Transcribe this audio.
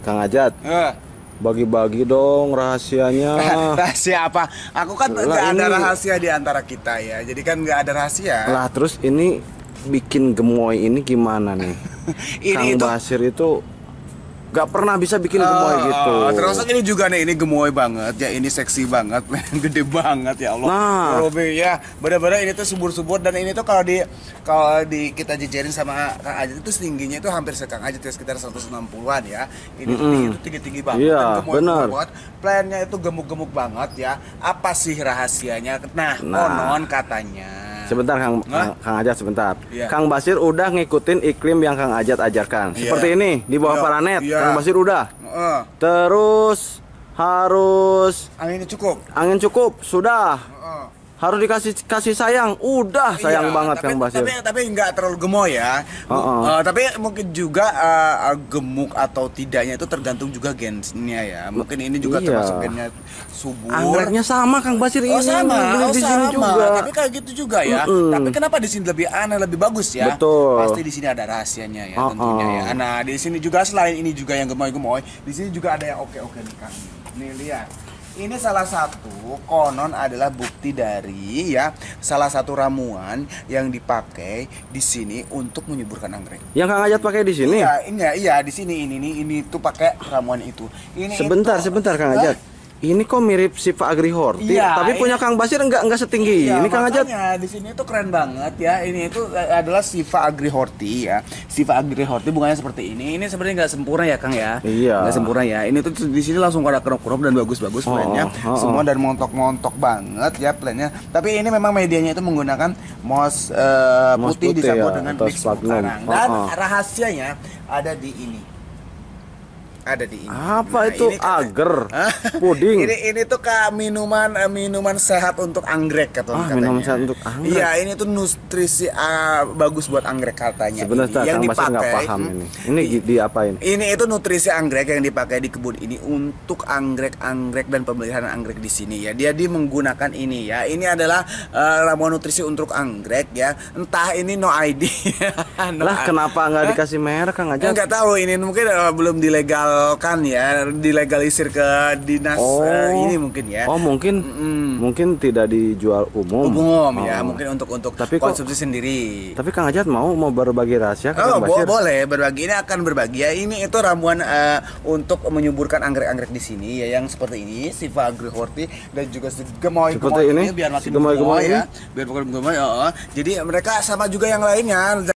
Kang Ajat, Eh, bagi-bagi dong rahasianya. rahasia apa? Aku kan nggak ada ini- rahasia di antara kita ya. Jadi kan nggak ada rahasia. lah terus ini bikin gemoy ini gimana nih? Ini Kang itu- Basir itu gak pernah bisa bikin gemoy Oh, gitu. oh, termasuk ini juga nih, ini gemoy banget ya, ini seksi banget, gede banget ya Allah. Nah. Robe ya, bener-bener ini tuh subur-subur dan ini tuh kalau di kalau di kita jejerin sama Kang Ajat itu tingginya itu hampir sekang Ajat ya sekitar 160-an ya. Ini Mm-mm. tinggi itu tinggi-tinggi banget Iya, dan gemoy benar. banget. Plannya itu gemuk-gemuk banget ya. Apa sih rahasianya? Nah, Nah. konon katanya. Sebentar Kang, Hah? Kang Ajat sebentar. Iya. Kang Basir udah ngikutin iklim yang Kang Ajat ajarkan. Iya. Seperti ini di bawah Iya, paranet. iya. Kang Basir udah. Heeh. Terus harus anginnya cukup. angin cukup, sudah. Heeh. Harus dikasih kasih sayang, udah sayang Iya, banget tapi, Kang Basir. Tapi tapi nggak terlalu gemoy ya. Uh-uh. Uh, tapi mungkin juga uh, gemuk atau tidaknya itu tergantung juga gensnya ya. Mungkin ini juga Iya. termasuk gennya subur. Anggreknya sama Kang Basir ini. Oh sama, beli oh di sini sama. juga. Tapi kayak gitu juga ya. Mm-mm. Tapi kenapa di sini lebih aneh, lebih bagus ya? Betul. Pasti di sini ada rahasianya ya, Uh-uh. tentunya ya. Nah, di sini juga selain ini juga yang gemoy-gemoy, di sini juga ada yang oke-oke nih Kang. Nih lihat. Ini salah satu konon adalah bukti dari ya salah satu ramuan yang dipakai di sini untuk menyuburkan anggrek. Yang Kang Ajat pakai di sini. Iya, ini iya di sini ini nih ini tuh pakai ramuan itu. Ini Sebentar, itu- sebentar Kang? Ajat. Ini kok mirip Siva Agri Horti, Iya, tapi punya ini- Kang Basir enggak enggak setinggi. Iya, ini Kang Ajat. makanya di sini tuh keren banget ya. Ini itu eh, adalah Siva Agri Horti ya. Siva Agri Horti bunganya seperti ini. Ini sebenarnya nggak sempurna ya, Kang ya. Iya. Nggak sempurna ya. Ini tuh di sini langsung ada kerop-kerop dan bagus-bagus Oh, plannya. oh, oh. Semua dan montok-montok banget ya plannya. Tapi ini memang medianya itu menggunakan moss, eh, Moss putih, putih dicampur ya, dengan mix sphagnum. karang. Dan Oh, oh. rahasianya ada di ini. Ada di ini. Apa itu? ini kan- Agar, puding. Ini ini tuh kak minuman eh, minuman sehat untuk anggrek kata Ah, katanya. minuman sehat untuk anggrek. Iya, ini tuh nutrisi ah, bagus buat anggrek katanya. Sebenarnya Kang Basir nggak paham hmm, ini. Ini di, diapain? Ini itu nutrisi anggrek yang dipakai di kebun ini untuk anggrek-anggrek dan pemeliharaan anggrek di sini ya. Dia di menggunakan ini ya. Ini adalah eh, ramuan nutrisi untuk anggrek ya. Entah ini no ID. No Lah kenapa nggak dikasih merek Kang Ajat? Enggak tahu ini mungkin eh, belum dilegalkan ya, dilegalisir ke dinas Oh. eh, ini mungkin ya. Oh mungkin Mm-mm. mungkin tidak dijual umum. umum ya, Oh. mungkin untuk untuk Tapi kok- konsumsi sendiri. Tapi Kang Ajat mau mau berbagi rahasia ke Oh, Kang bo- Basir? boleh berbagi ini akan berbagi ya. Ini itu ramuan eh, untuk menyuburkan anggrek-anggrek di sini ya yang seperti ini, Siva Agri Horti dan juga si gemoy Seperti ini? biar makin gemoy-gemoy gemoy ya. Biar makin gemoy. oh. Jadi mereka sama juga yang lainnya